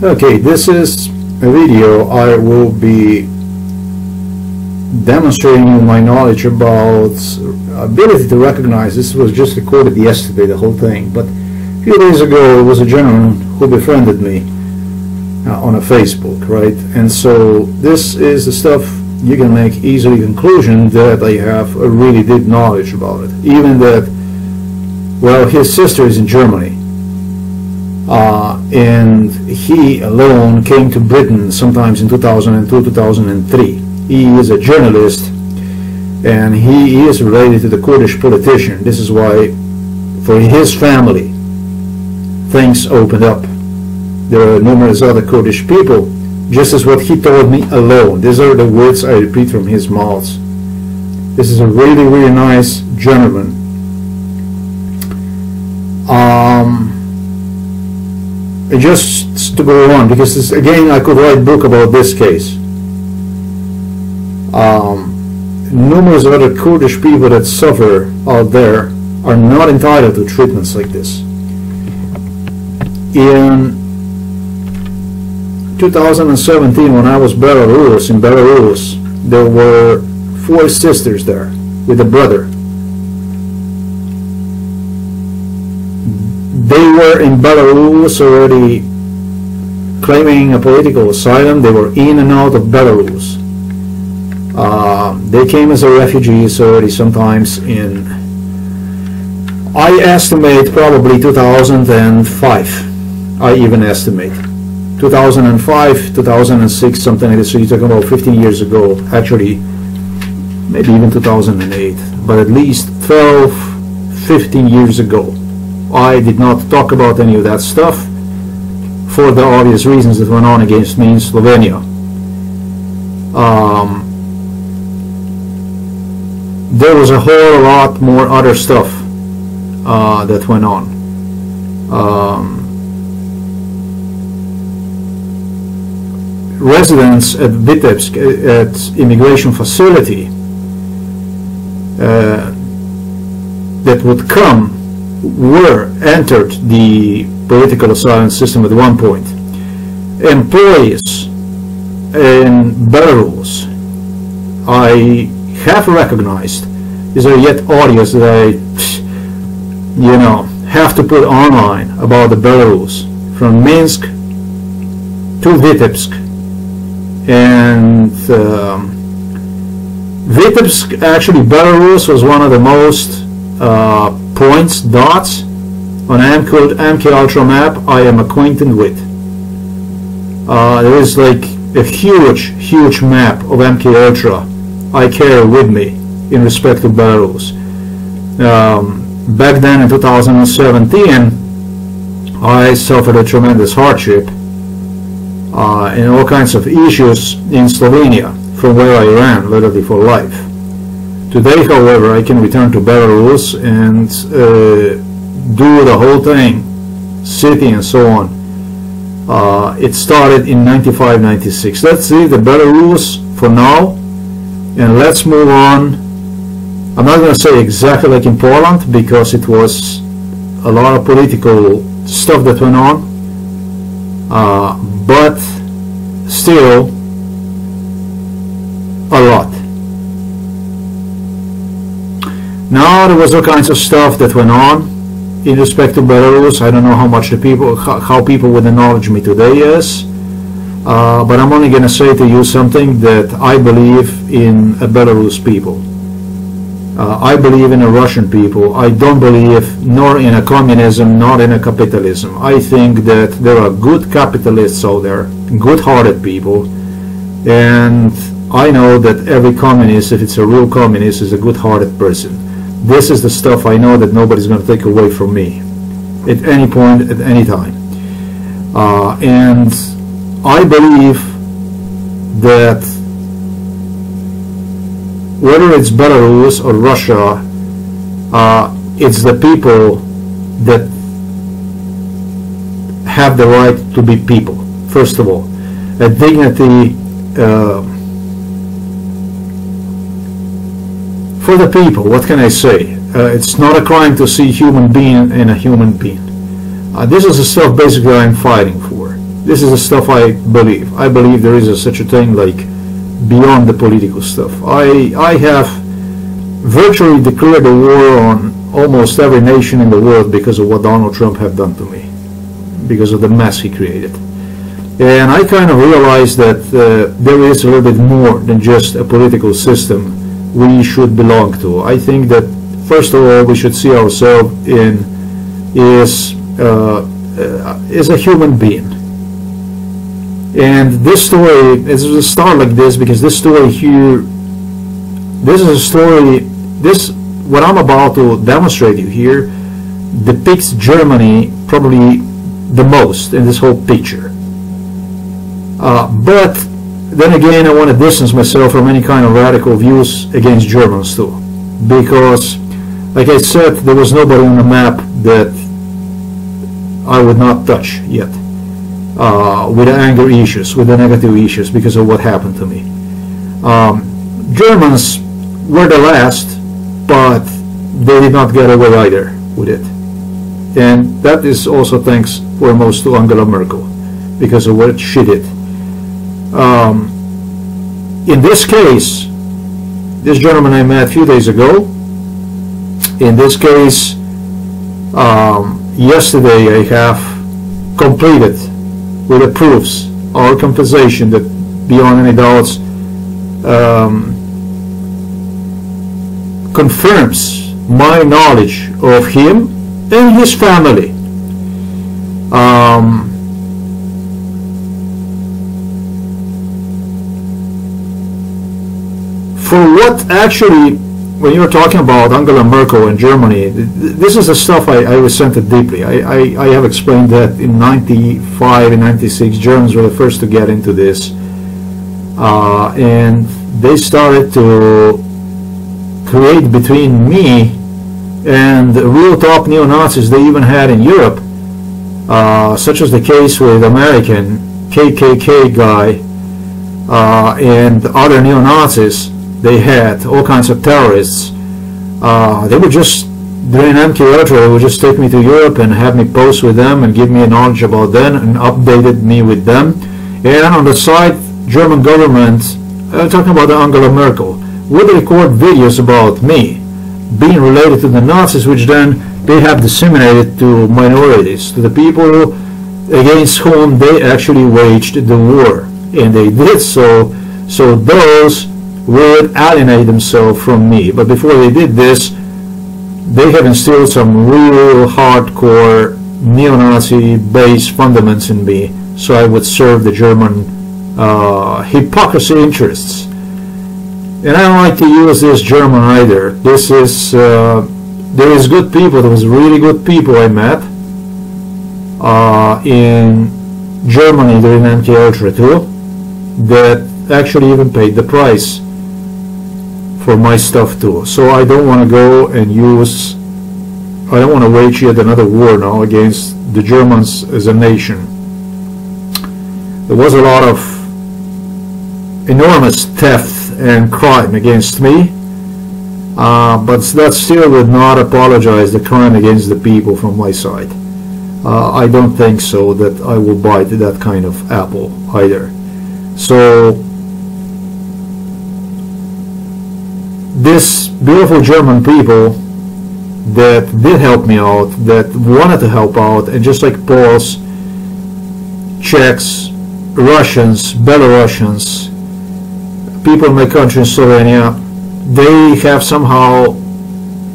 Okay, this is a video I will be demonstrating my knowledge about ability to recognize. This was just recorded yesterday, the whole thing, but a few days ago there was a gentleman who befriended me uh, on a Facebook, right? And so this is the stuff you can make easily conclusion that I have a really deep knowledge about it. Even that, well, his sister is in Germany uh, and he alone came to Britain sometimes in 2002, 2003. He is a journalist and he is related to the Kurdish politician. This is why for his family things opened up. There are numerous other Kurdish people, just as what he told me alone. These are the words I repeat from his mouth. This is a really, really nice gentleman. Um, just to go on, because this, again, I could write a book about this case. Um, numerous other Kurdish people that suffer out there are not entitled to treatments like this. In 2017, when I was Belarus, in Belarus, there were four sisters there with a brother. They were in Belarus already claiming a political asylum. They were in and out of Belarus. Uh, they came as a refugees already sometimes in, I estimate probably 2005. I even estimate. 2005, 2006, something like this. So you're talking about 15 years ago. Actually, maybe even 2008. But at least 12, 15 years ago. I did not talk about any of that stuff for the obvious reasons that went on against me in Slovenia. Um, there was a whole lot more other stuff uh, that went on. Um, residents at Vitebsk, at immigration facility, uh, that would come were entered the political asylum system at one point. Employees in Belarus, I have recognized, these are yet audios that I, you know, have to put online about the Belarus, from Minsk to Vitebsk. And um, Vitebsk, actually Belarus was one of the most uh, points, dots on MK, MK Ultra map I am acquainted with. Uh, there is like a huge, huge map of MK Ultra I carry with me in respect to Belarus. Um, back then in 2017, I suffered a tremendous hardship uh, and all kinds of issues in Slovenia from where I ran literally for life. Today, however, I can return to Belarus and uh, do the whole thing, city and so on. Uh, it started in 95-96. Let's leave the Belarus for now and let's move on. I'm not going to say exactly like in Poland because it was a lot of political stuff that went on, uh, but still a lot. Now there was all kinds of stuff that went on in respect to Belarus. I don't know how much the people, how people would acknowledge me today is, uh, but I'm only going to say to you something that I believe in a Belarus people. Uh, I believe in a Russian people. I don't believe nor in a communism, nor in a capitalism. I think that there are good capitalists out there, good-hearted people, and I know that every communist, if it's a real communist, is a good-hearted person. This is the stuff I know that nobody's going to take away from me at any point, at any time. Uh, and I believe that whether it's Belarus or Russia, uh, it's the people that have the right to be people, first of all. A dignity uh, for the people, what can I say? Uh, it's not a crime to see human being in a human being. Uh, this is the stuff basically I'm fighting for. this is the stuff I believe. I believe there is a, such a thing like beyond the political stuff. I I have virtually declared a war on almost every nation in the world because of what Donald Trump have done to me, because of the mess he created. And I kind of realized that uh, there is a little bit more than just a political system we should belong to. I think that first of all we should see ourselves in is uh, uh, is a human being. And this story is a start like this because this story here, this is a story. This what I'm about to demonstrate you here depicts Germany probably the most in this whole picture. Uh, but then again, I want to distance myself from any kind of radical views against Germans too, because, like I said, there was nobody on the map that I would not touch yet uh, with the anger issues, with the negative issues because of what happened to me. Um, Germans were the last, but they did not get away either with it. And that is also thanks foremost to Angela Merkel because of what she did. Um, in this case, this gentleman I met a few days ago, in this case, um, yesterday I have completed with the proofs our compensation that beyond any doubts um, confirms my knowledge of him and his family. Um, for what actually, when you were talking about Angela Merkel in Germany, this is the stuff I, I resented deeply. I, I, I have explained that in 95 and 96, Germans were the first to get into this. Uh, and they started to create between me and real top neo-Nazis they even had in Europe, uh, such as the case with American KKK guy uh, and other neo-Nazis they had, all kinds of terrorists. Uh, they would just, during MK Ultra, they would just take me to Europe and have me post with them and give me knowledge about them and updated me with them. And on the side, German government, uh, talking about Angela Merkel, would record videos about me being related to the Nazis, which then they have disseminated to minorities, to the people against whom they actually waged the war. And they did so, so those would alienate themselves from me. But before they did this, they have instilled some real hardcore neo-Nazi based fundamentals in me so I would serve the German uh, hypocrisy interests. And I don't like to use this German either. This is, uh, there is good people, there was really good people I met uh, in Germany during MK Ultra too that actually even paid the price for my stuff too. So I don't want to go and use, I don't want to wage yet another war now against the Germans as a nation. There was a lot of enormous theft and crime against me, uh, but that still would not apologize the crime against the people from my side. Uh, I don't think so that I will bite that kind of apple either. So this beautiful German people that did help me out, that wanted to help out, and just like Poles, Czechs, Russians, Belarusians, people in my country in Slovenia, they have somehow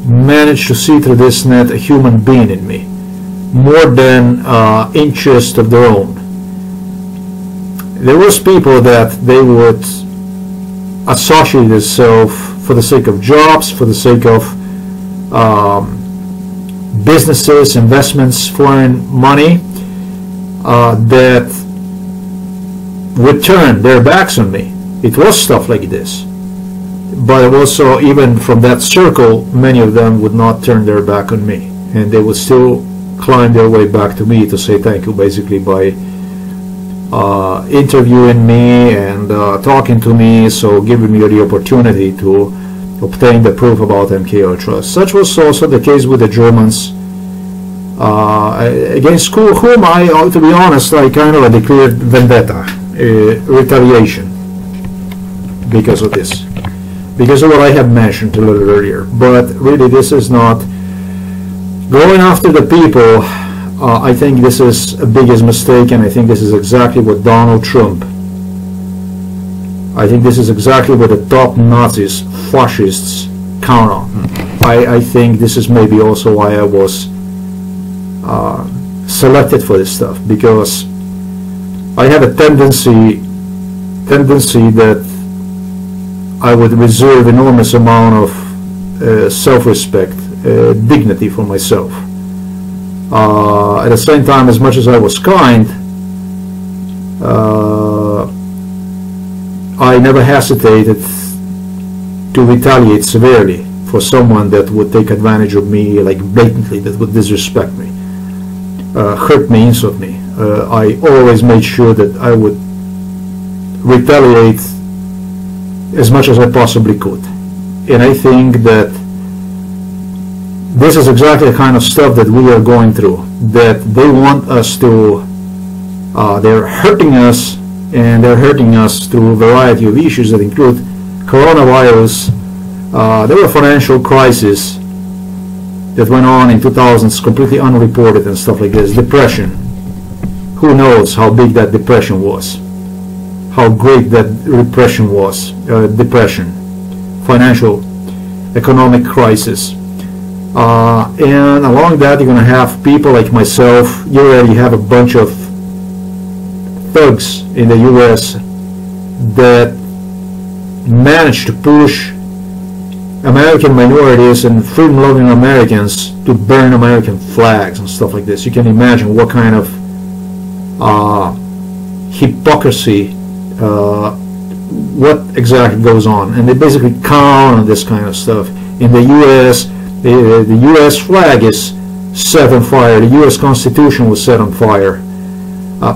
managed to see through this net a human being in me, more than uh, interest of their own. There was people that they would associate themselves for the sake of jobs, for the sake of um, businesses, investments, foreign money uh, that would turn their backs on me. It was stuff like this. But also, even from that circle, many of them would not turn their back on me. And they would still climb their way back to me to say thank you, basically, by uh, interviewing me and uh, talking to me, so giving me the opportunity to obtain the proof about MK Ultra. Such was also the case with the Germans Uh, against whom I, uh, to be honest, I kind of declared vendetta, uh, retaliation, because of this, because of what I have mentioned a little earlier. But really, this is not going after the people. Uh, I think this is a biggest mistake, and I think this is exactly what Donald Trump. I think this is exactly what the top Nazis, fascists count on. I, I think this is maybe also why I was uh, selected for this stuff because I have a tendency tendency that I would reserve enormous amount of uh, self-respect, uh, dignity for myself. Uh, at the same time, as much as I was kind, uh, I never hesitated to retaliate severely for someone that would take advantage of me, like blatantly, that would disrespect me uh, hurt me, insult me. Uh, I always made sure that I would retaliate as much as I possibly could. And I think that this is exactly the kind of stuff that we are going through, that they want us to, uh, they're hurting us, and they're hurting us through a variety of issues that include coronavirus, uh, there were financial crisis, that went on in 2000s completely unreported and stuff like this. Depression. Who knows how big that depression was? How great that repression was. Uh, depression. Financial, economic crisis. Uh, and along that you're going to have people like myself. You already have a bunch of thugs in the US that managed to push American minorities and freedom-loving Americans to burn American flags and stuff like this. You can imagine what kind of uh, hypocrisy, uh, what exactly goes on. And they basically count on this kind of stuff. In the U.S., the, U.S. flag is set on fire. The U.S. Constitution was set on fire uh,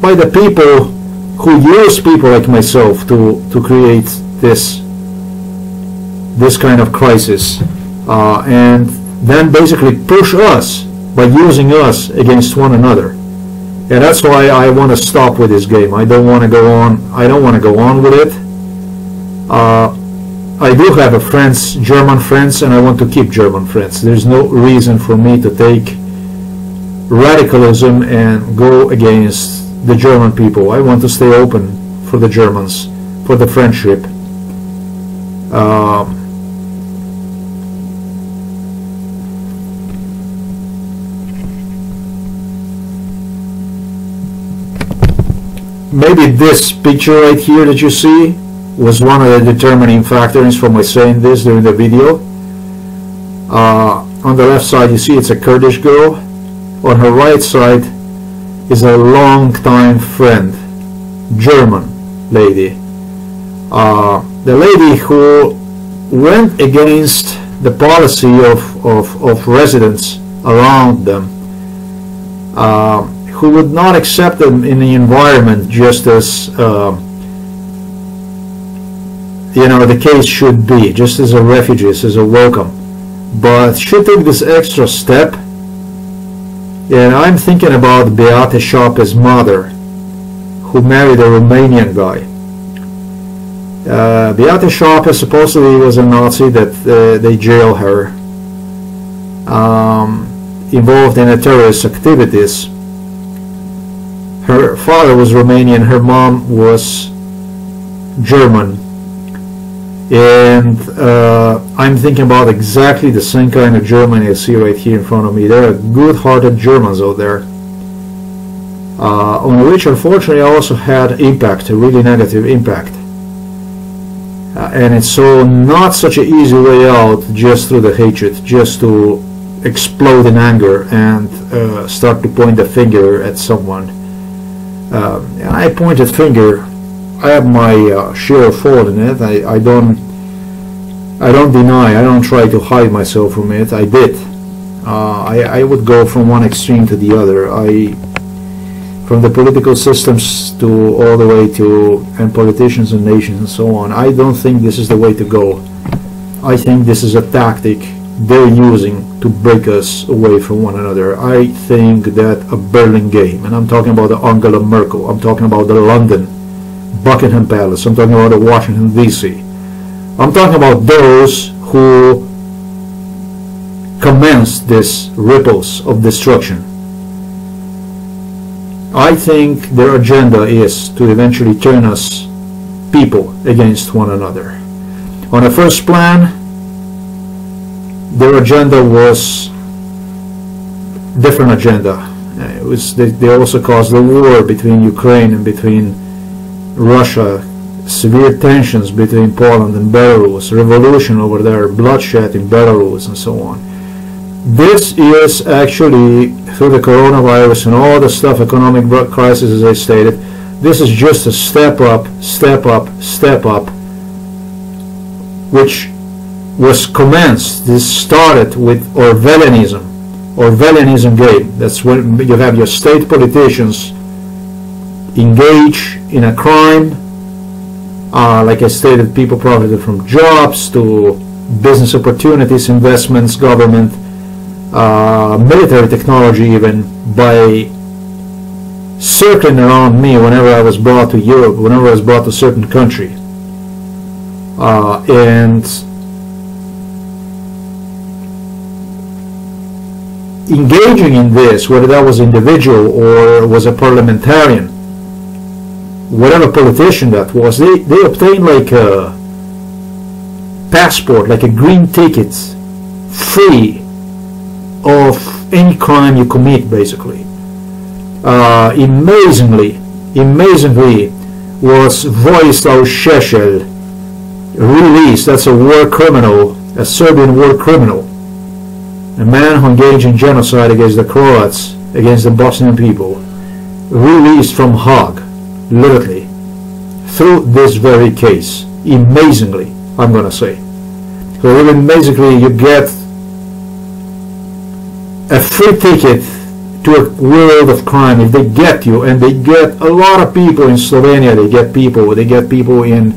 by the people who use people like myself to, to create this this kind of crisis uh, and then basically push us by using us against one another. And that's why I want to stop with this game. I don't want to go on. I don't want to go on with it. Uh, I do have a friends, German friends, and I want to keep German friends. There's no reason for me to take radicalism and go against the German people. I want to stay open for the Germans, for the friendship. Um, maybe this picture right here that you see was one of the determining factors for my saying this during the video. Uh, on the left side you see it's a Kurdish girl. On her right side is a long-time friend, German lady. Uh, the lady who went against the policy of, of, of residents around them. Uh, who would not accept them in the environment just as uh, you know the case should be, just as a refugee, as a welcome. But should take this extra step. And I'm thinking about Beate Zschäpe's mother, who married a Romanian guy. Uh, Beate Zschäpe supposedly was a Nazi that uh, they jailed her, um, involved in terrorist activities her father was Romanian, her mom was German. And uh, I'm thinking about exactly the same kind of Germany I see right here in front of me. There are good-hearted Germans out there, uh, on which unfortunately I also had impact, a really negative impact. Uh, and it's so not such an easy way out just through the hatred, just to explode in anger and uh, start to point the finger at someone. Uh, I pointed finger. I have my uh, share of fault in it. I, I don't I don't deny. I don't try to hide myself from it. I did. Uh, I, I would go from one extreme to the other. I from the political systems to all the way to and politicians and nations and so on. I don't think this is the way to go. I think this is a tactic they're using to break us away from one another. I think that a Berlin game, and I'm talking about the Angela Merkel, I'm talking about the London Buckingham Palace, I'm talking about Washington D.C. I'm talking about those who commenced this ripples of destruction. I think their agenda is to eventually turn us people against one another. On the first plan, their agenda was different agenda. Uh, it was they, they also caused the war between Ukraine and between Russia, severe tensions between Poland and Belarus, revolution over there, bloodshed in Belarus, and so on. This is actually through the coronavirus and all the stuff, economic crisis, as I stated. This is just a step up, step up, step up, which was commenced, this started with Orwellianism, Orwellianism game. That's when you have your state politicians engage in a crime. Uh, like I stated, people profited from jobs to business opportunities, investments, government, uh, military technology even by circling around me whenever I was brought to Europe, whenever I was brought to a certain country. Uh, and engaging in this, whether that was individual or was a parliamentarian, whatever politician that was, they, they obtained like a passport, like a green ticket, free of any crime you commit, basically. Uh, amazingly, amazingly was Vojislav Šešelj released, that's a war criminal, a Serbian war criminal, a man who engaged in genocide against the Croats, against the Bosnian people, released from Hague, literally, through this very case. Amazingly, I'm going to say. So even basically you get a free ticket to a world of crime if they get you and they get a lot of people in Slovenia they get people they get people in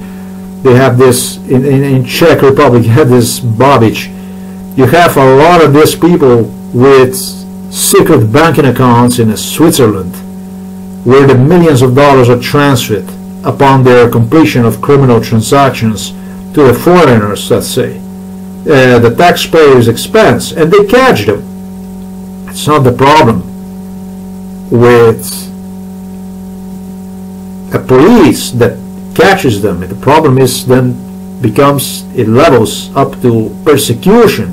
they have this in, in, in Czech Republic you have this Babiš you have a lot of these people with secret banking accounts in Switzerland where the millions of dollars are transferred upon their completion of criminal transactions to the foreigners, let's say, uh, the taxpayers' expense, and they catch them. It's not the problem with a police that catches them. The problem is then becomes, it levels up to persecution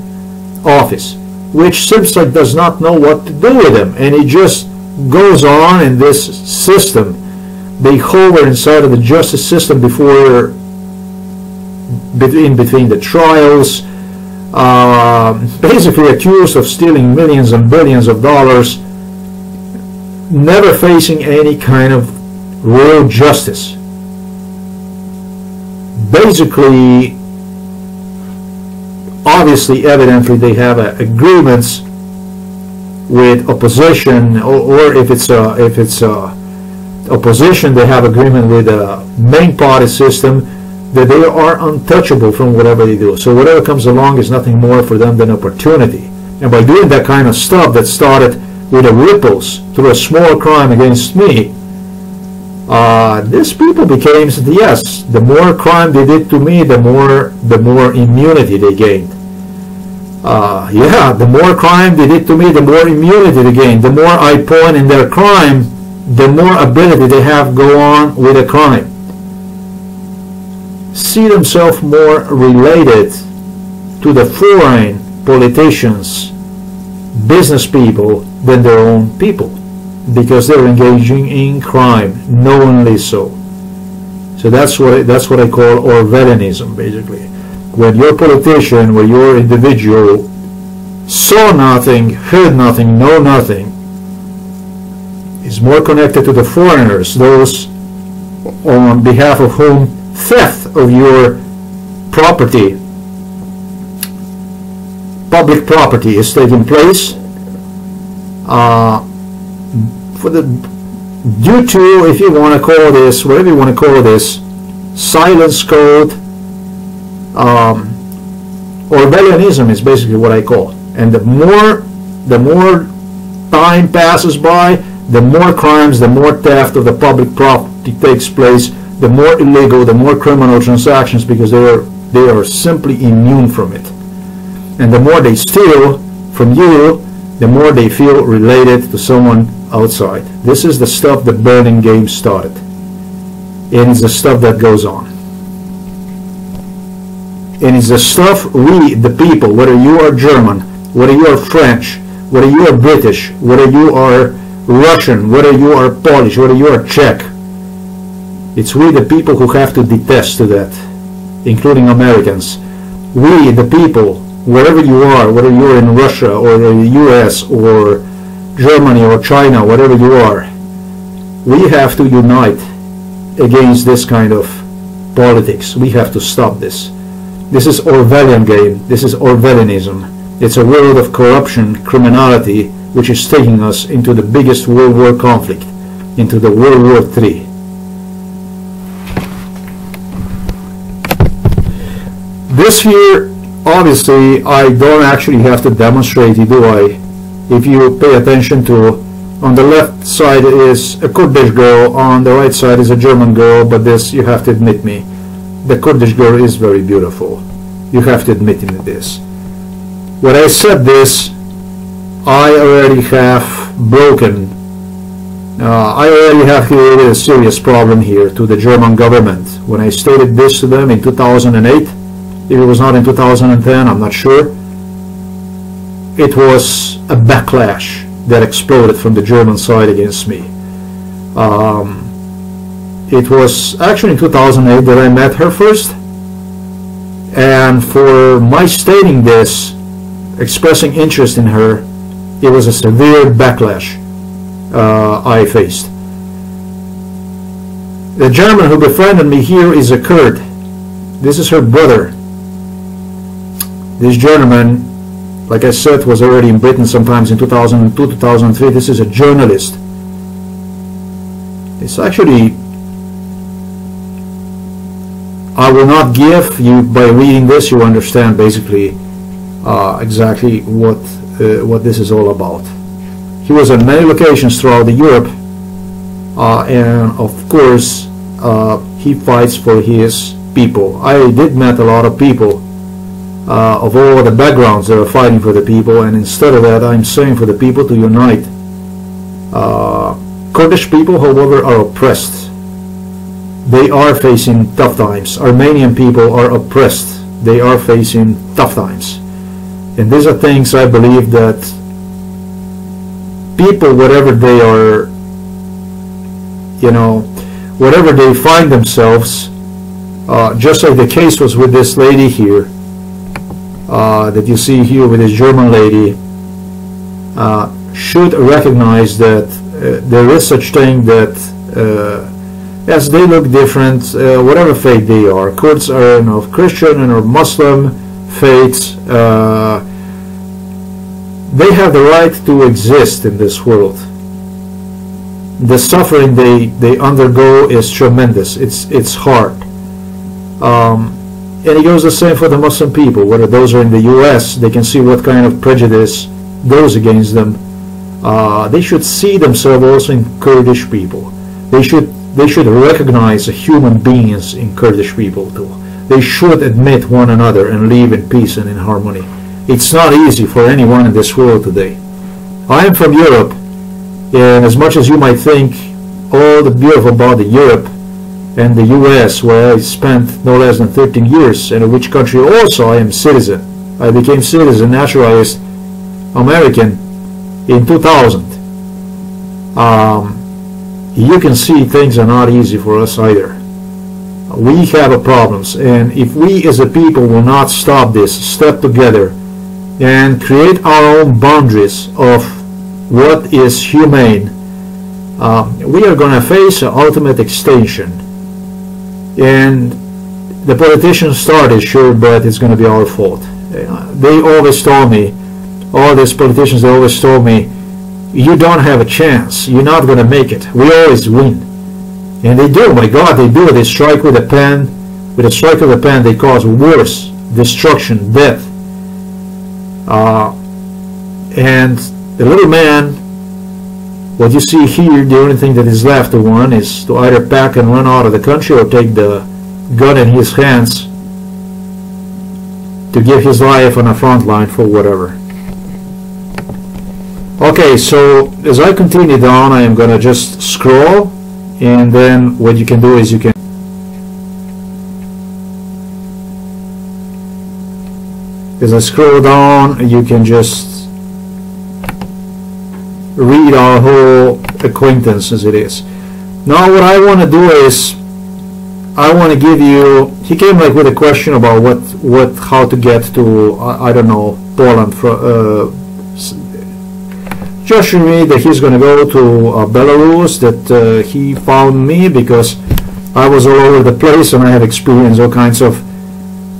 office, which seems does not know what to do with them, and he just goes on in this system. They hover inside of the justice system before, between between the trials, uh, basically accused of stealing millions and billions of dollars, never facing any kind of real justice. Basically, obviously, evidently, they have uh, agreements with opposition, or, or, if it's a, if it's a opposition, they have agreement with the main party system that they are untouchable from whatever they do. So whatever comes along is nothing more for them than opportunity. And by doing that kind of stuff that started with the ripples through a small crime against me, uh, these people became yes. The more crime they did to me, the more the more immunity they gained. Uh, yeah, the more crime they did to me, the more immunity they gain. The more I point in their crime, the more ability they have go on with a crime. See themselves more related to the foreign politicians, business people than their own people because they're engaging in crime, knowingly so. So that's what that's what I call Orwellianism, basically. When your politician, when your individual saw nothing, heard nothing, know nothing, is more connected to the foreigners, those on behalf of whom theft of your property, public property, is taking place. Uh, for the due to, if you want to call this, whatever you want to call this, silence code, um, Orwellianism is basically what I call. And the more, the more time passes by, the more crimes, the more theft of the public property takes place, the more illegal, the more criminal transactions because they are they are simply immune from it. And the more they steal from you, the more they feel related to someone outside. This is the stuff the burning game started. It's the stuff that goes on. And it's the stuff we, the people, whether you are German, whether you are French, whether you are British, whether you are Russian, whether you are Polish, whether you are Czech, it's we, the people, who have to detest to that, including Americans. We, the people, wherever you are, whether you're in Russia or the US or Germany or China, whatever you are, we have to unite against this kind of politics. We have to stop this. This is Orwellian game. This is Orwellianism. It's a world of corruption, criminality, which is taking us into the biggest world war conflict, into the World War III. This here, obviously, I don't actually have to demonstrate it, do I? if you pay attention to on the left side is a Kurdish girl, on the right side is a German girl, but this, you have to admit me, the Kurdish girl is very beautiful. You have to admit this. When I said this, I already have broken, uh, I already have created a serious problem here to the German government. When I stated this to them in 2008, if it was not in 2010, I'm not sure, it was a backlash that exploded from the German side against me. Um, it was actually in 2008 that I met her first, and for my stating this, expressing interest in her, it was a severe backlash uh, I faced. The German who befriended me here is a Kurd. This is her brother. This gentleman like I said, was already in Britain sometimes in 2002, 2003. This is a journalist. It's actually, I will not give you, by reading this, you understand basically uh, exactly what, uh, what this is all about. He was on many locations throughout Europe, uh, and of course, uh, he fights for his people. I did met a lot of people uh, of all the backgrounds that are fighting for the people, and instead of that, I'm saying for the people to unite. Uh, Kurdish people, however, are oppressed. They are facing tough times. Armenian people are oppressed. They are facing tough times. And these are things I believe that people, whatever they are, you know, whatever they find themselves, uh, just like the case was with this lady here, uh, that you see here with this German lady uh, should recognize that uh, there is such thing that yes, they look different, whatever faith they are. Kurds are you know, Christian and or Muslim faiths. they have the right to exist in this world the suffering they, they undergo is tremendous. It's it's hard. Um, and it goes the same for the Muslim people, whether those are in the U.S., they can see what kind of prejudice goes against them. Uh, they should see themselves also in Kurdish people. They should they should recognize human beings in Kurdish people too. They should admit one another and live in peace and in harmony. It's not easy for anyone in this world today. I am from Europe, and as much as you might think all the beautiful about Europe, and the US where I spent no less than 13 years and in which country also I am citizen. I became citizen, naturalized American in 2000. Um, you can see things are not easy for us either. We have problems and if we as a people will not stop this, step together and create our own boundaries of what is humane, uh, we are going to face an ultimate extinction and the politicians started, sure, but it's going to be our fault. They always told me, all these politicians, they always told me, you don't have a chance. You're not going to make it. We always win. And they do. My God, they do. They strike with a pen. With a strike of a pen, they cause worse destruction, death, Uh, and the little man, what you see here, the only thing that is left to one is to either pack and run out of the country or take the gun in his hands to give his life on the front line for whatever. Okay, so as I continue down, I am going to just scroll, and then what you can do is you can as I scroll down, you can just read our whole acquaintance as it is. Now what I want to do is I want to give you he came like with a question about what what how to get to I, I don't know Poland for uh, just me that he's going to go to uh, Belarus that uh, he found me because I was all over the place and I had experienced all kinds of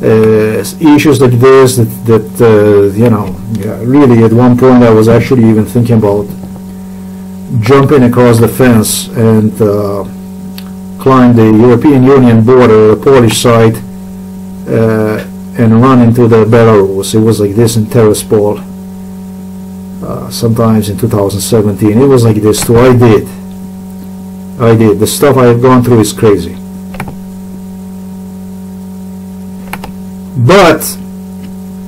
uh, issues like this that, that uh, you know yeah, really at one point I was actually even thinking about jumping across the fence and uh, climb the European Union border, the Polish side uh, and run into the Belarus. It was like this in Terespol sometimes in 2017. It was like this too. I did. I did. The stuff I have gone through is crazy. But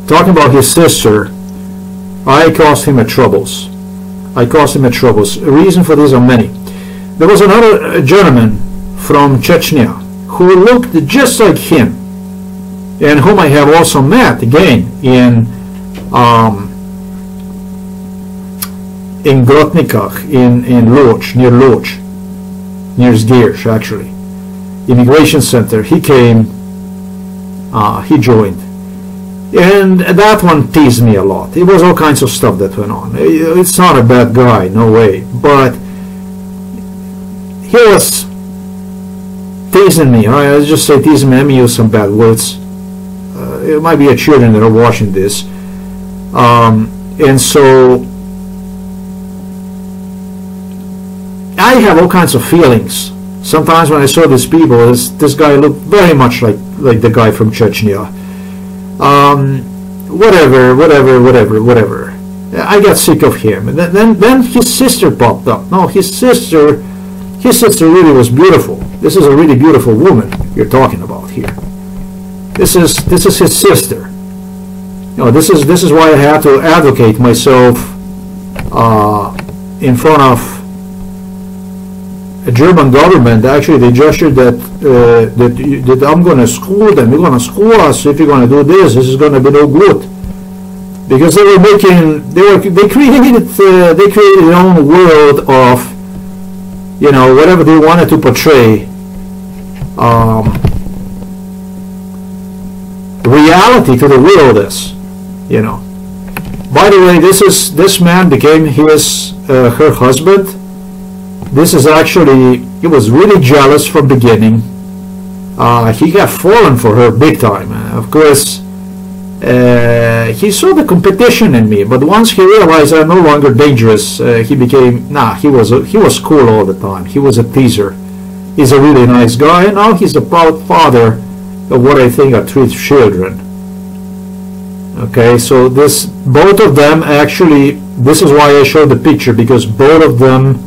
talking about his sister, I caused him a troubles. I caused him a troubles. A reason for this are many. There was another gentleman from Chechnya who looked just like him, and whom I have also met again in um, in Grotnikach, in in Lodz, near Lodz, near Zgierz actually, immigration center. He came uh, he joined. And that one teased me a lot. It was all kinds of stuff that went on. It's not a bad guy, no way. But he was teasing me. I just say teasing me. Let me use some bad words. Uh, it might be a children that are watching this. Um, and so I have all kinds of feelings Sometimes when I saw these people, this, this guy looked very much like, like the guy from Chechnya. Um, whatever, whatever, whatever, whatever. I got sick of him. And then, then his sister popped up. No, his sister, his sister really was beautiful. This is a really beautiful woman you're talking about here. This is this is his sister. You know, this is this is why I had to advocate myself uh, in front of German government actually they gestured that uh, that that I'm going to school them. You're going to school us if you're going to do this. This is going to be no good because they were making they were they created uh, they created their own world of you know whatever they wanted to portray. Um, reality to the world is, you know. By the way, this is this man became his uh, her husband this is actually, he was really jealous from beginning. Uh, he had fallen for her big time. Uh, of course, uh, he saw the competition in me, but once he realized I'm no longer dangerous, uh, he became, nah, he was, a, he was cool all the time. He was a teaser. He's a really nice guy, and now he's a proud father of what I think are three children. Okay, so this, both of them actually, this is why I showed the picture, because both of them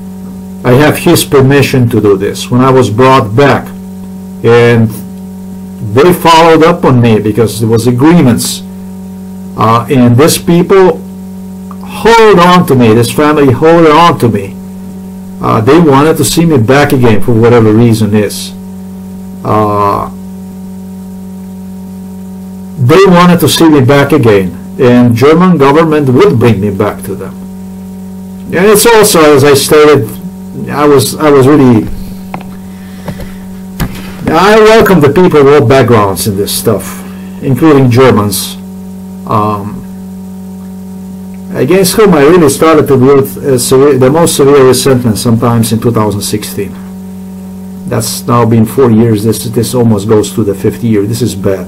I have his permission to do this. When I was brought back, and they followed up on me because there was agreements, uh, and this people hold on to me. This family hold on to me. Uh, they wanted to see me back again for whatever reason is. Uh, they wanted to see me back again, and German government would bring me back to them. And it's also, as I stated I was I was really I welcome the people of all backgrounds in this stuff, including Germans, um, against whom I really started to build the most severe resentment sometimes in 2016. That's now been four years. This this almost goes to the fifth year. This is bad.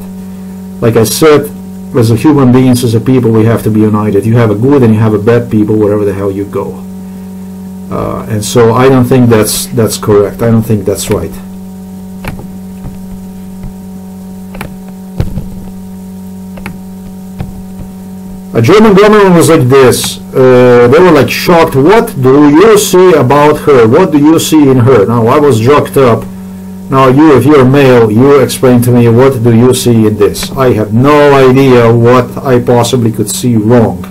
Like I said, as a human beings, as a people, we have to be united. You have a good and you have a bad people wherever the hell you go. Uh, and so I don't think that's that's correct. I don't think that's right. A German government was like this. Uh, they were like shocked. What do you see about her? What do you see in her? Now I was jacked up. Now you, if you're male, you explain to me what do you see in this? I have no idea what I possibly could see wrong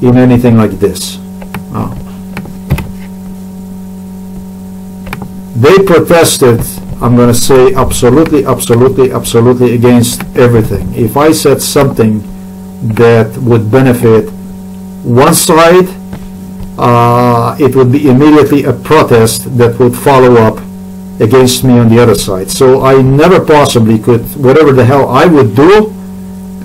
in anything like this. Oh. They protested, I'm going to say absolutely, absolutely, absolutely against everything. If I said something that would benefit one side, uh, it would be immediately a protest that would follow up against me on the other side. So I never possibly could, whatever the hell I would do,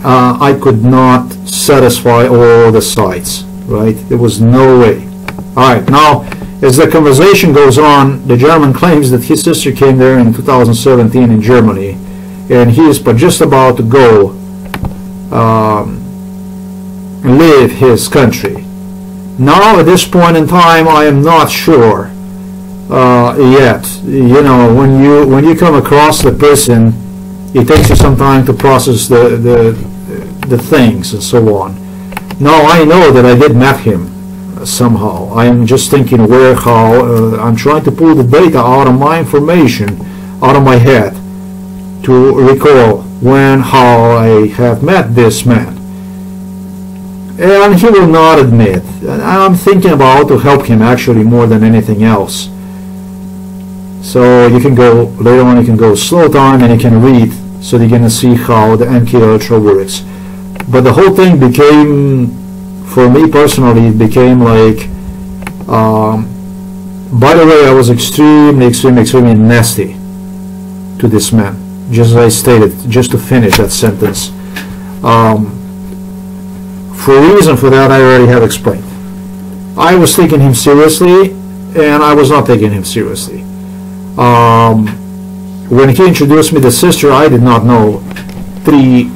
uh, I could not satisfy all the sides, right? There was no way. All right, now, as the conversation goes on, the German claims that his sister came there in 2017 in Germany, and he is just about to go um, leave his country. Now, at this point in time, I am not sure uh, yet. You know, when you when you come across the person, it takes you some time to process the the the things and so on. Now I know that I did met him somehow. I am just thinking where, how. Uh, I'm trying to pull the data out of my information, out of my head, to recall when, how I have met this man. And he will not admit. I'm thinking about to help him actually more than anything else. So you can go, later on you can go slow time and you can read so going to see how the MK Ultra works. But the whole thing became, for me personally, it became like, um, by the way, I was extremely, extremely, extremely nasty to this man. Just as I stated, just to finish that sentence. Um, for a reason for that, I already have explained. I was taking him seriously, and I was not taking him seriously. Um, when he introduced me the sister, I did not know three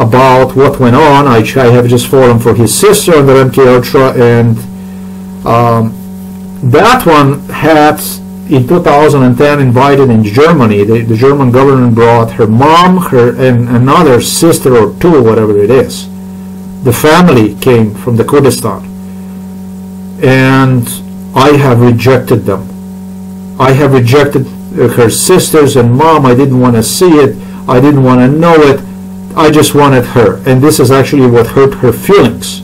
about what went on. I, I, have just fallen for his sister under MK Ultra, and um, that one had in 2010 invited in Germany. The, the, German government brought her mom, her and another sister or two, whatever it is. The family came from the Kurdistan, and I have rejected them. I have rejected her sisters and mom. I didn't want to see it. I didn't want to know it. I just wanted her. And this is actually what hurt her feelings.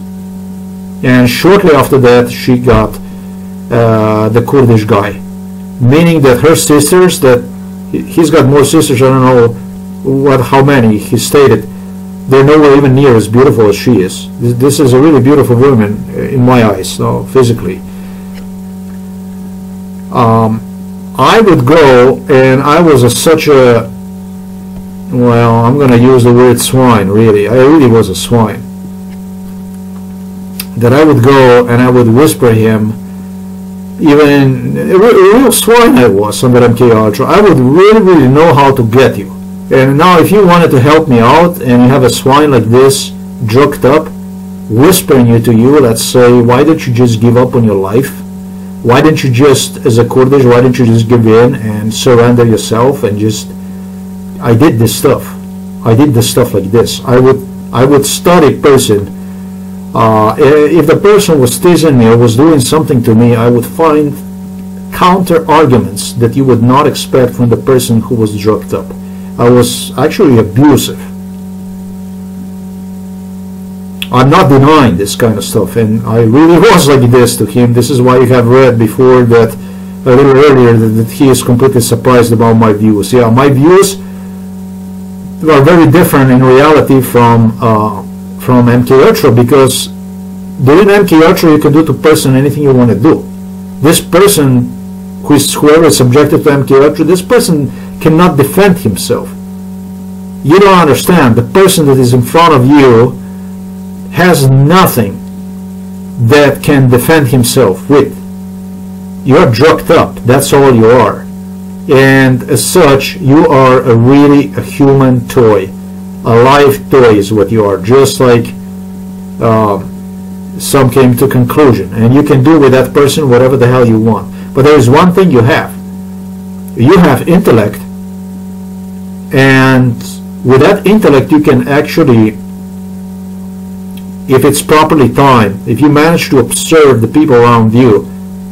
And shortly after that, she got uh, the Kurdish guy. Meaning that her sisters, that he's got more sisters, I don't know what, how many, he stated, they're nowhere even near as beautiful as she is. This is a really beautiful woman uh, in my eyes, no, physically. Um, I would go, and I was a, such a, well, I'm going to use the word swine, really. I really was a swine. That I would go and I would whisper him, even a real swine I was under MK Ultra. I would really, really know how to get you. And now, if you wanted to help me out, and you have a swine like this, drugged up, whispering you to you, let's say, why didn't you just give up on your life? why didn't you just, as a Kurdish, why didn't you just give in and surrender yourself and just, I did this stuff. I did this stuff like this. I would, I would study person. Uh, if the person was teasing me or was doing something to me, I would find counter arguments that you would not expect from the person who was drugged up. I was actually abusive. I'm not denying this kind of stuff, and I really was like this to him. This is why you have read before that a little earlier that, that he is completely surprised about my views. Yeah, my views are very different in reality from uh, from MK Ultra because during MK Ultra you can do to person anything you want to do. This person who is whoever is subjected to MK Ultra, this person cannot defend himself. You don't understand. The person that is in front of you has nothing that can defend himself with. You're drugged up, that's all you are. And as such, you are a really a human toy. A live toy is what you are, just like uh, some came to conclusion. And you can do with that person whatever the hell you want. But there is one thing you have. You have intellect. And with that intellect, you can actually if it's properly timed, if you manage to observe the people around you,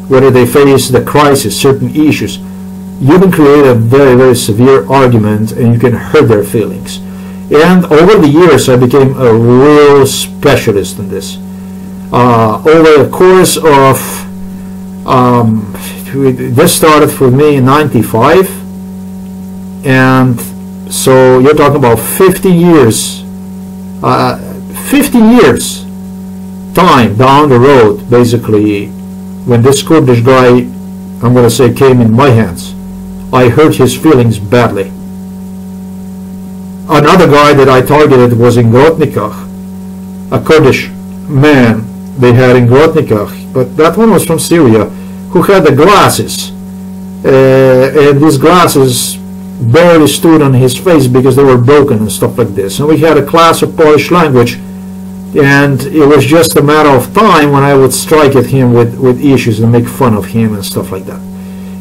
whether they face the crisis, certain issues, you can create a very, very severe argument and you can hurt their feelings. And over the years, I became a real specialist in this. Uh, over the course of, um, this started for me in 95, and so you're talking about 50 years, uh, 50 years time down the road, basically, when this Kurdish guy, I'm going to say, came in my hands. I hurt his feelings badly. Another guy that I targeted was in Grotnikach, a Kurdish man they had in Grotnikach, but that one was from Syria, who had the glasses. Uh, and these glasses barely stood on his face because they were broken and stuff like this. And we had a class of Polish language, and it was just a matter of time when I would strike at him with, with issues and make fun of him and stuff like that.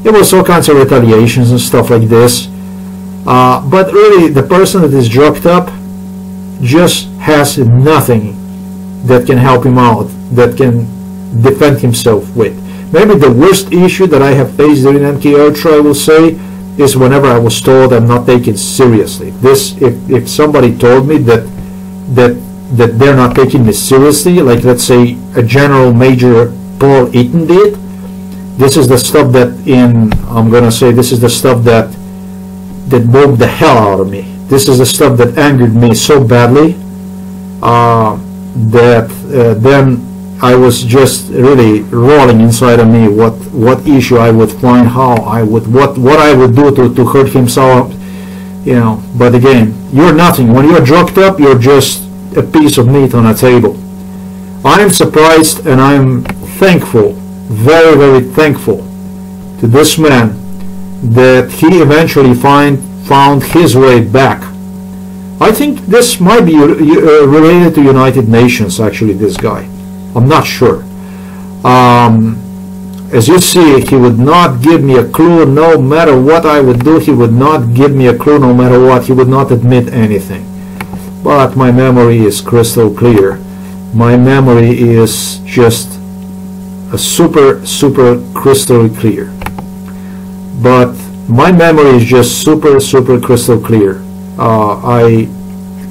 It was all kinds of retaliations and stuff like this. Uh, but really, the person that is drugged up just has nothing that can help him out, that can defend himself with. Maybe the worst issue that I have faced during MK Ultra, I will say, is whenever I was told I'm not taken seriously. This, if, if somebody told me that that that they're not taking me seriously, like let's say a General Major Paul Eaton did, this is the stuff that in I'm gonna say this is the stuff that that broke the hell out of me. This is the stuff that angered me so badly uh, that uh, then I was just really rolling inside of me what what issue I would find, how I would what what I would do to, to hurt him so you know. But again, you're nothing. When you're drugged up, you're just a piece of meat on a table. I am surprised and I am thankful very, very thankful to this man that he eventually find, found his way back. I think this might be uh, related to United Nations, actually, this guy. I'm not sure. Um, as you see, he would not give me a clue no matter what I would do. He would not give me a clue no matter what. He would not admit anything. But my memory is crystal clear. My memory is just super, super crystal clear. But my memory is just super, super crystal clear. Uh, I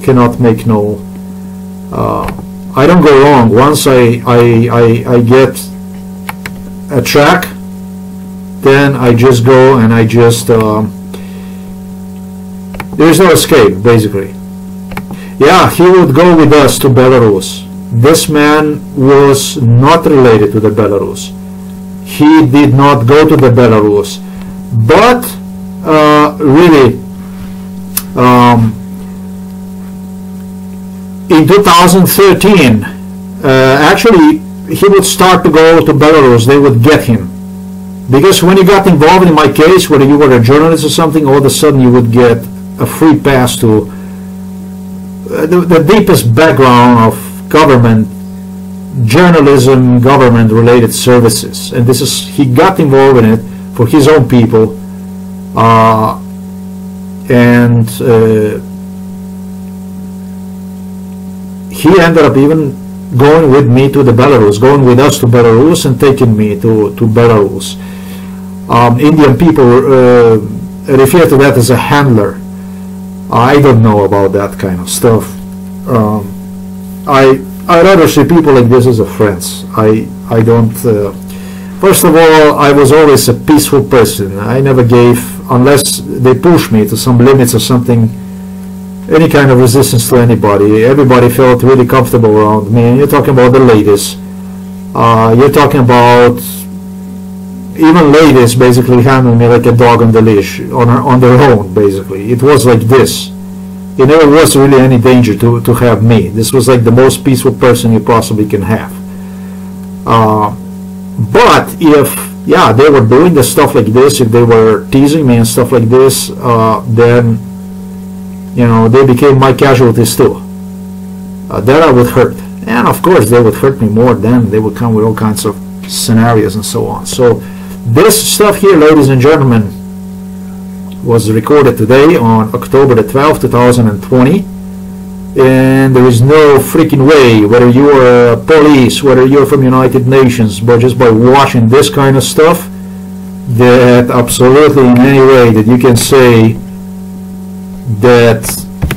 cannot make no, uh, I don't go wrong. Once I, I, I, I get a track, then I just go and I just, um, there's no escape, basically. Yeah, he would go with us to Belarus this man was not related to the Belarus. He did not go to the Belarus. But uh, really, um, in 2013, uh, actually, he would start to go to Belarus. They would get him. Because when you got involved in my case, whether you were a journalist or something, all of a sudden you would get a free pass to uh, the, the deepest background of government journalism government related services. And this is he got involved in it for his own people uh, and uh, he ended up even going with me to the Belarus going with us to Belarus and taking me to, to Belarus. Um, Indian people uh, refer to that as a handler. I don't know about that kind of stuff. Um, I I rather see people like this as a friends. I I don't. Uh, first of all, I was always a peaceful person. I never gave, unless they push me to some limits or something, any kind of resistance to anybody. Everybody felt really comfortable around me. And you're talking about the ladies. Uh, you're talking about even ladies basically handling me like a dog on the leash on her, on their own. Basically, it was like this it never was really any danger to, to have me. This was like the most peaceful person you possibly can have. Uh, but if, yeah, they were doing the stuff like this, if they were teasing me and stuff like this, uh, then, you know, they became my casualties too. Uh, that I would hurt. And of course, they would hurt me more then. They would come with all kinds of scenarios and so on. So this stuff here, ladies and gentlemen, was recorded today on October the 12th, 2020. and there is no freaking way, whether you are police, whether you're from United Nations, but just by watching this kind of stuff, that absolutely in any way that you can say that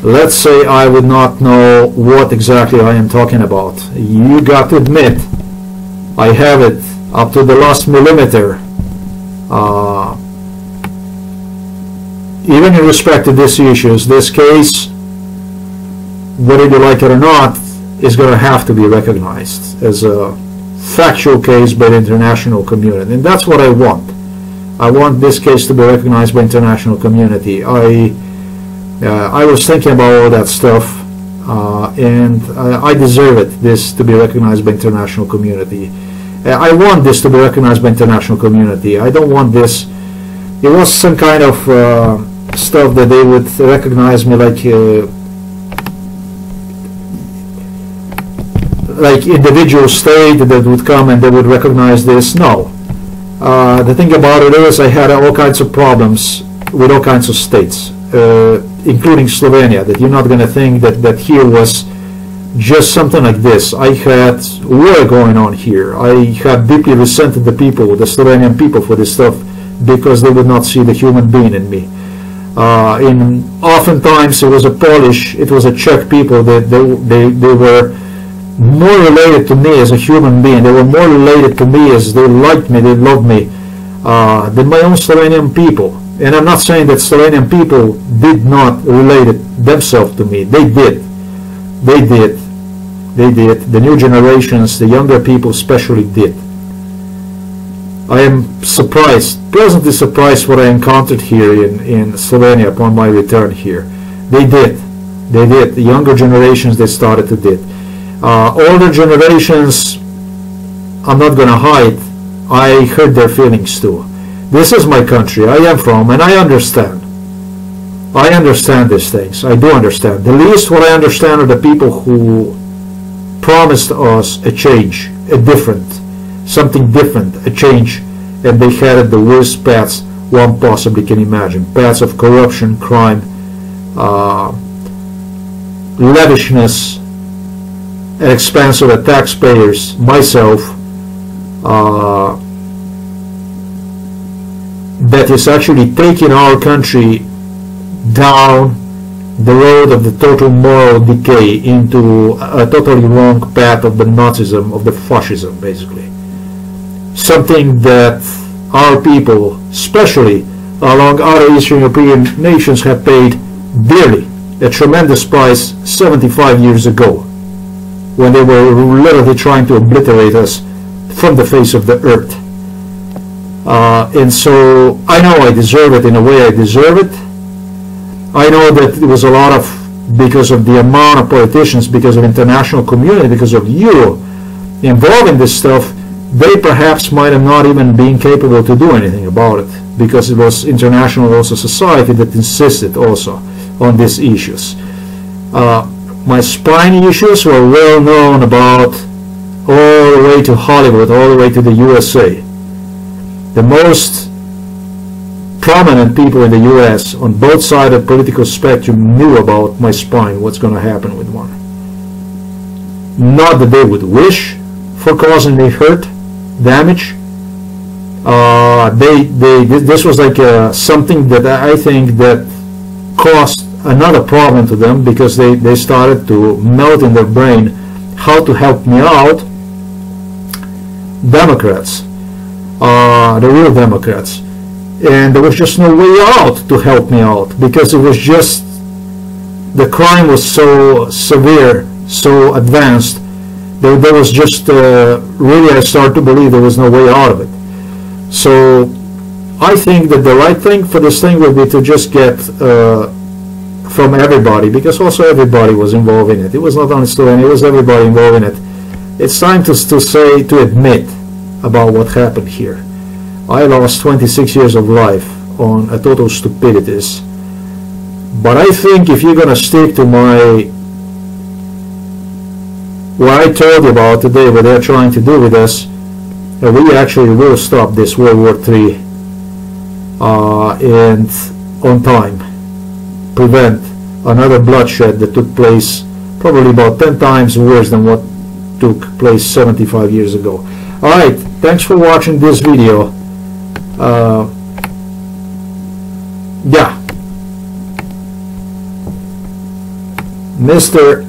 let's say I would not know what exactly I am talking about. You got to admit, I have it up to the last millimeter. Uh, even in respect to these issues, this case, whether you like it or not, is going to have to be recognized as a factual case by the international community. And that's what I want. I want this case to be recognized by international community. I uh, I was thinking about all that stuff, uh, and I, I deserve it. This to be recognized by international community. Uh, I want this to be recognized by international community. I don't want this. It was some kind of uh, stuff that they would recognize me like uh, like individual state that would come and they would recognize this. No. Uh, the thing about it is I had all kinds of problems with all kinds of states, uh, including Slovenia, that you're not going to think that, that here was just something like this. I had war going on here. I had deeply resented the people, the Slovenian people for this stuff because they would not see the human being in me. Uh, in oftentimes it was a Polish, it was a Czech people that they, they, they were more related to me as a human being. They were more related to me as they liked me, they loved me, uh, than my own Slovenian people. And I'm not saying that Slovenian people did not relate themselves to me. They did. They did. They did. The new generations, the younger people especially did. I am surprised, pleasantly surprised what I encountered here in, in Slovenia upon my return here. They did. They did. The younger generations, they started to did. Uh, older generations, I'm not going to hide, I hurt their feelings too. This is my country, I am from, and I understand. I understand these things, I do understand. The least what I understand are the people who promised us a change, a different, something different, a change, and they headed the worst paths one possibly can imagine. Paths of corruption, crime, uh, lavishness, at expense of the taxpayers, myself, uh, that is actually taking our country down the road of the total moral decay into a totally wrong path of the Nazism, of the fascism, basically. Something that our people, especially along other Eastern European nations, have paid dearly, a tremendous price 75 years ago when they were literally trying to obliterate us from the face of the earth. Uh, and so I know I deserve it in a way I deserve it. I know that it was a lot of, because of the amount of politicians, because of international community, because of you involved in this stuff, they perhaps might have not even been capable to do anything about it because it was international also society that insisted also on these issues. Uh, my spine issues were well known about all the way to Hollywood, all the way to the USA. The most prominent people in the US on both sides of political spectrum knew about my spine, what's going to happen with one. Not that they would wish for causing me hurt, damage. Uh, they, they, this was like uh, something that I think that caused another problem to them because they, they started to melt in their brain how to help me out. Democrats. Uh, the real Democrats. And there was just no way out to help me out because it was just the crime was so severe so advanced there, there was just uh, really I started to believe there was no way out of it so I think that the right thing for this thing would be to just get uh, from everybody because also everybody was involved in it. It was not only Slovenia, it was everybody involved in it. It's time to, to say, to admit about what happened here. I lost 26 years of life on a total stupidities. But I think if you're going to stick to my what I told you about today, what they're trying to do with us, uh, we actually will stop this World War III uh, and on time prevent another bloodshed that took place probably about 10 times worse than what took place 75 years ago. Alright, thanks for watching this video. Uh, yeah. Mister,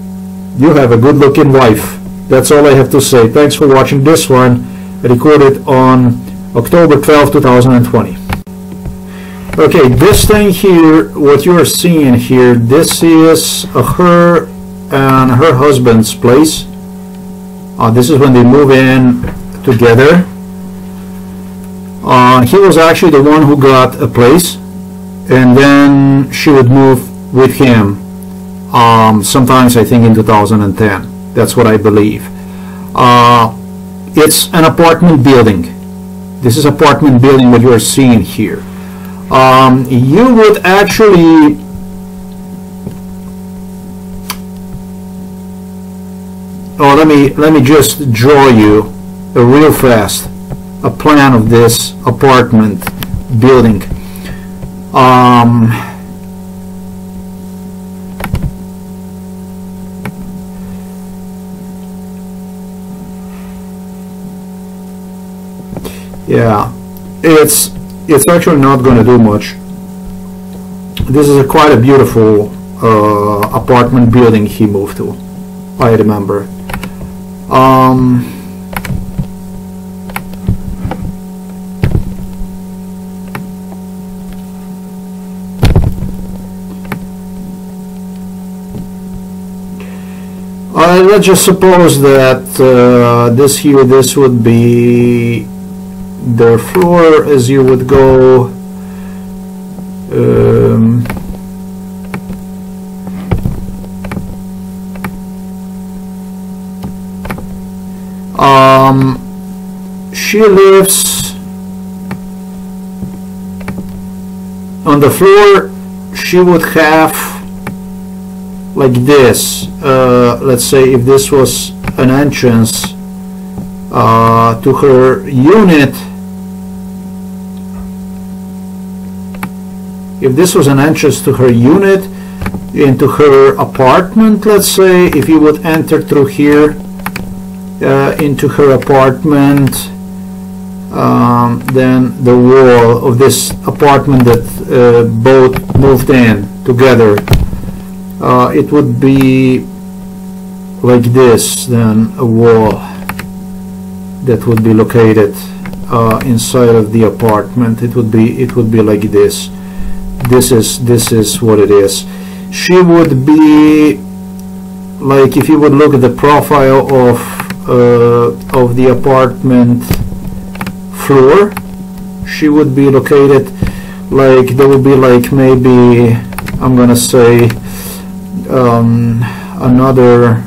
you have a good looking wife. That's all I have to say. Thanks for watching this one, recorded on October 12, 2020. Okay, this thing here, what you are seeing here, this is her and her husband's place. Uh, this is when they move in together. Uh, he was actually the one who got a place, and then she would move with him. Um, sometimes I think in 2010. That's what I believe. Uh, it's an apartment building. This is apartment building what you are seeing here um, you would actually oh let me let me just draw you a real fast a plan of this apartment building um, yeah it's it's actually not going to do much. This is a quite a beautiful uh, apartment building he moved to, I remember. Um, uh, let's just suppose that uh, this here, this would be their floor as you would go um, um, she lives on the floor. She would have like this uh, let's say if this was an entrance uh, to her unit if this was an entrance to her unit into her apartment let's say if you would enter through here uh, into her apartment um, then the wall of this apartment that uh, both moved in together uh, it would be like this then a wall that would be located uh, inside of the apartment. It would be it would be like this this is this is what it is. She would be like if you would look at the profile of uh, of the apartment floor she would be located like there would be like maybe I'm gonna say um, another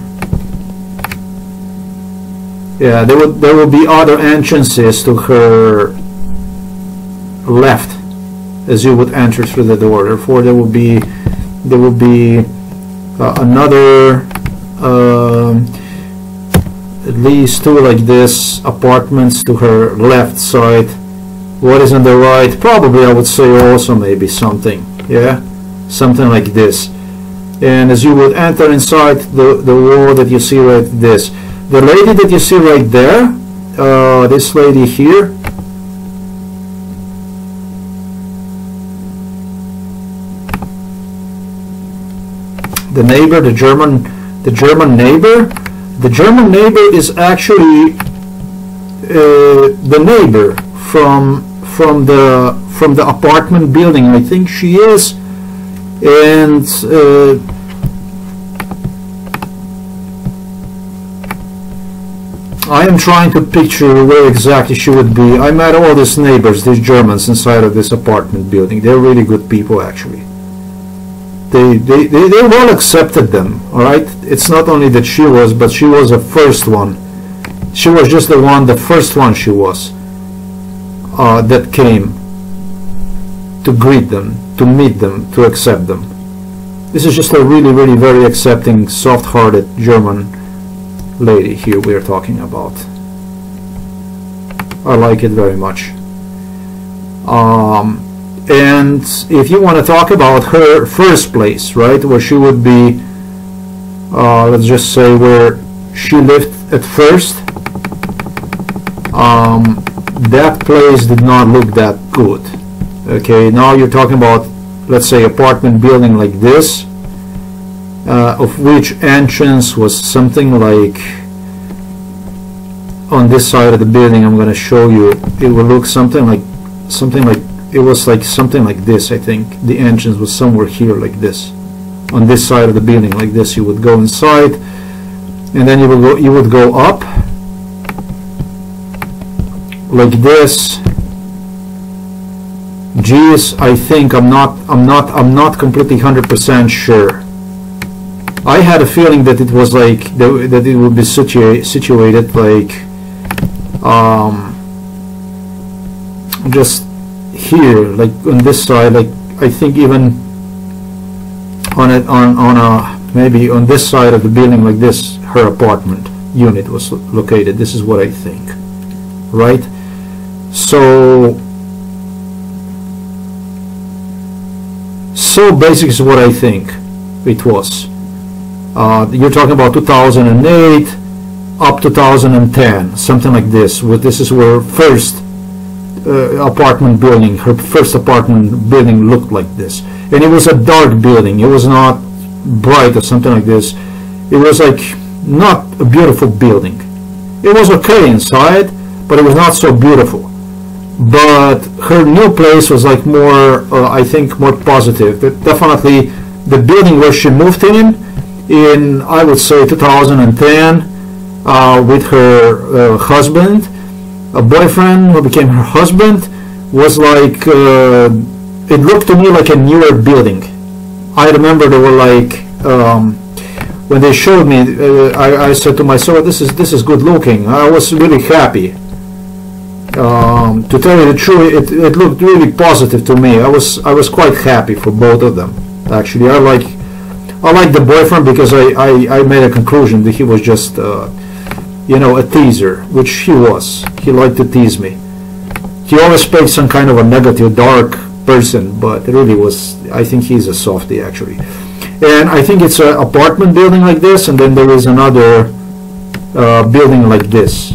yeah there would there will be other entrances to her left as you would enter through the door. Therefore, there will be there will be uh, another uh, at least two like this apartments to her left side. What is on the right? Probably I would say also maybe something. Yeah, something like this. And as you would enter inside the the wall that you see right this, the lady that you see right there, uh, this lady here the neighbor, the German, the German neighbor. The German neighbor is actually uh, the neighbor from from the from the apartment building. I think she is, and. Uh, I am trying to picture where exactly she would be. I met all these neighbors, these Germans inside of this apartment building. They're really good people actually they, they, they, they all accepted them, all right? It's not only that she was, but she was the first one. She was just the one, the first one she was, uh, that came to greet them, to meet them, to accept them. This is just a really, really very accepting, soft-hearted German lady here we're talking about. I like it very much. Um, and if you want to talk about her first place, right, where she would be uh, let's just say where she lived at first um, that place did not look that good okay? Now you're talking about let's say apartment building like this uh, of which entrance was something like on this side of the building I'm gonna show you it will look something like something like it was like something like this I think. The entrance was somewhere here like this. On this side of the building like this you would go inside and then you would go you would go up like this. Geez I think I'm not I'm not I'm not completely 100% sure. I had a feeling that it was like that, it would be situa situated like um, just here like on this side like I think even on it on on a maybe on this side of the building like this her apartment unit was located. This is what I think right? So so basic is what I think it was. Uh, you're talking about 2008 up 2010 something like this With this is where first uh, apartment building her first apartment building looked like this. And it was a dark building. It was not bright or something like this. It was like not a beautiful building. It was okay inside but it was not so beautiful. But her new place was like more uh, I think more positive. Definitely the building where she moved in in I would say 2010 uh, with her uh, husband a boyfriend who became her husband was like uh, it looked to me like a newer building. I remember they were like um, when they showed me uh, I, I, said to myself this is this is good looking. I was really happy. Um, to tell you the truth it, it looked really positive to me. I was I was quite happy for both of them actually. I like I like the boyfriend because I, I, I made a conclusion that he was just uh, you know, a teaser, which he was. He liked to tease me. He always played some kind of a negative, dark person, but really was, I think he's a softie actually. And I think it's an apartment building like this, and then there is another uh, building like this.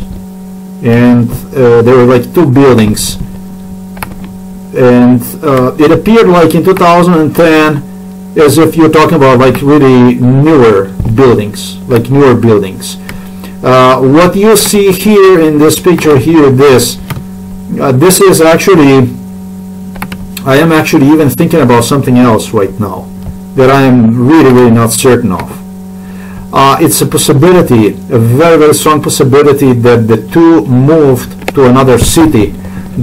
And uh, there were like two buildings. And uh, it appeared like in 2010 as if you're talking about like really newer buildings, like newer buildings. Uh, what you see here in this picture here, this, uh, this is actually, I am actually even thinking about something else right now that I am really, really not certain of. Uh, it's a possibility, a very, very strong possibility that the two moved to another city,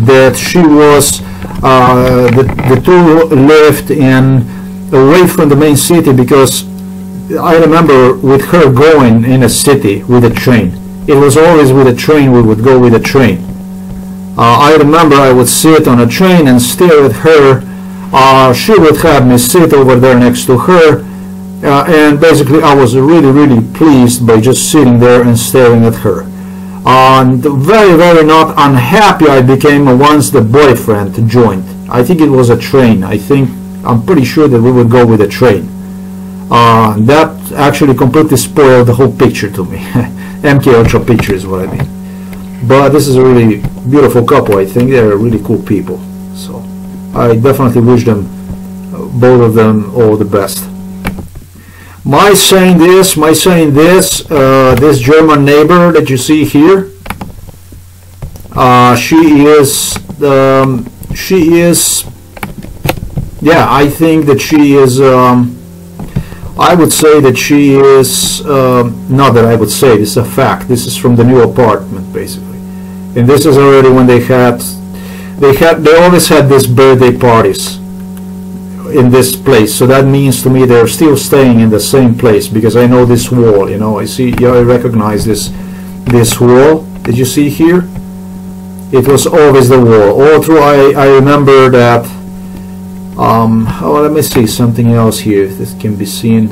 that she was, uh, the, the two lived in, away from the main city because I remember with her going in a city with a train. It was always with a train we would go with a train. Uh, I remember I would sit on a train and stare at her. Uh, she would have me sit over there next to her. Uh, and basically I was really, really pleased by just sitting there and staring at her. And very, very not unhappy I became once the boyfriend joined. I think it was a train. I think, I'm pretty sure that we would go with a train. Uh, that actually completely spoiled the whole picture to me. MK Ultra picture is what I mean. But this is a really beautiful couple. I think they're really cool people. So I definitely wish them, uh, both of them, all the best. My saying this, my saying this, uh, this German neighbor that you see here, uh, she is, um, she is, yeah, I think that she is, um, I would say that she is, um, not that I would say, this is a fact. This is from the new apartment, basically. And this is already when they had, they had, they always had these birthday parties in this place. So that means to me they're still staying in the same place because I know this wall, you know, I see, yeah, I recognize this, this wall. Did you see here? It was always the wall. All through, I, I remember that um, oh, let me see something else here that can be seen.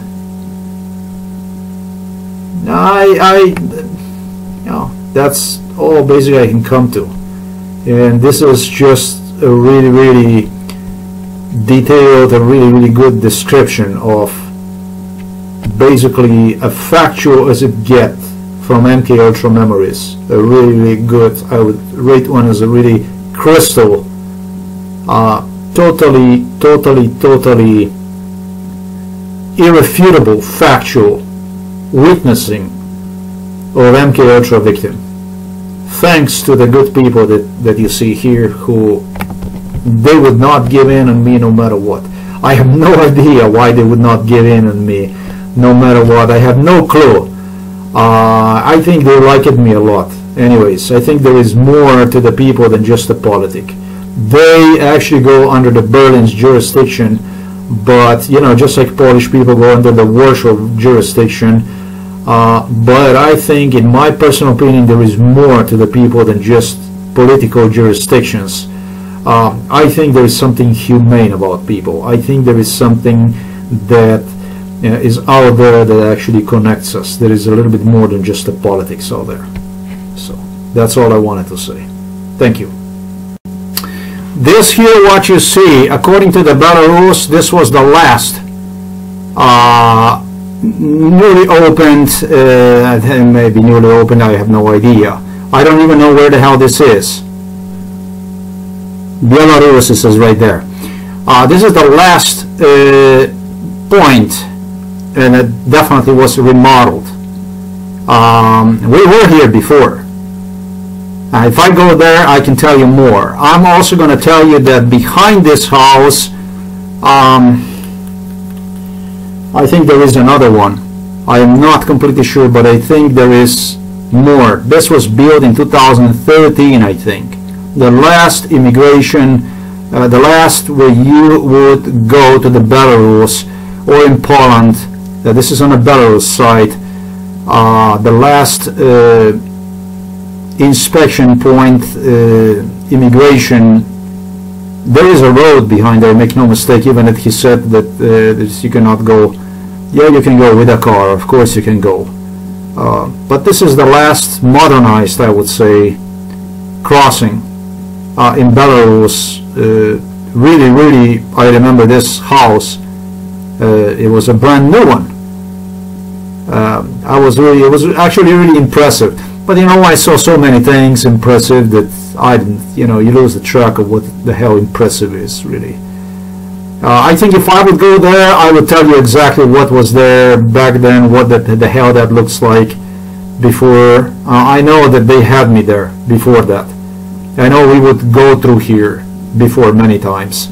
I, I, you that's all basically I can come to. And this is just a really, really detailed and really, really good description of basically a factual as it get from MK Ultra Memories. A really, really good. I would rate one as a really crystal, uh, totally, totally, totally irrefutable, factual witnessing of MK Ultra victim. Thanks to the good people that, that you see here who they would not give in on me no matter what. I have no idea why they would not give in on me no matter what. I have no clue. Uh, I think they liked me a lot. Anyways, I think there is more to the people than just the politic. They actually go under the Berlin's jurisdiction, but you know, just like Polish people go under the Warsaw jurisdiction. Uh, but I think, in my personal opinion, there is more to the people than just political jurisdictions. Uh, I think there is something humane about people. I think there is something that uh, is out there that actually connects us. There is a little bit more than just the politics out there. So that's all I wanted to say. Thank you. This here, what you see, according to the Belarus, this was the last uh, newly opened, uh, maybe newly opened, I have no idea. I don't even know where the hell this is. Belarus, says right there. Uh, this is the last uh, point, and it definitely was remodeled. Um, we were here before. Uh, if I go there, I can tell you more. I'm also going to tell you that behind this house, um, I think there is another one. I am not completely sure, but I think there is more. This was built in 2013, I think the last immigration, uh, the last where you would go to the Belarus or in Poland, uh, this is on the Belarus side, uh, the last uh, inspection point, uh, immigration, there is a road behind there, make no mistake, even if he said that uh, you cannot go, yeah, you can go with a car, of course you can go. but this is the last modernized, I would say, crossing uh, in Belarus. Uh, really, really, I remember this house. Uh, it was a brand new one. I was really, it was actually really impressive. But you know, I saw so many things impressive that I didn't, you know, you lose the track of what the hell impressive is, really. Uh, I think if I would go there, I would tell you exactly what was there back then, what the, the hell that looks like before. Uh, I know that they had me there before that. I know we would go through here before many times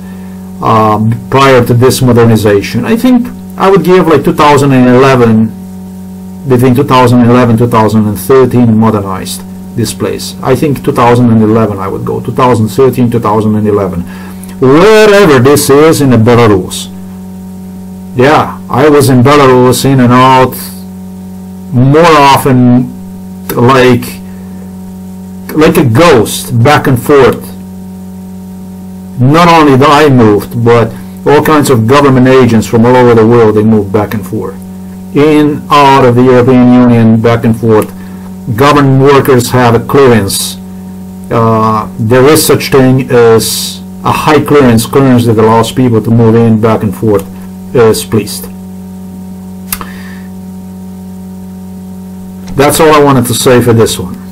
um, prior to this modernization. I think I would give like 2011, between 2011 2013 modernized this place. I think 2011 I would go, 2013, 2011. Wherever this is in Belarus. Yeah, I was in Belarus in and out more often like like a ghost back and forth. Not only that I moved, but all kinds of government agents from all over the world, they moved back and forth. In, out of the European Union, back and forth. Government workers have a clearance. Uh, there is such thing as a high clearance, clearance that allows people to move in back and forth as pleased. That's all I wanted to say for this one.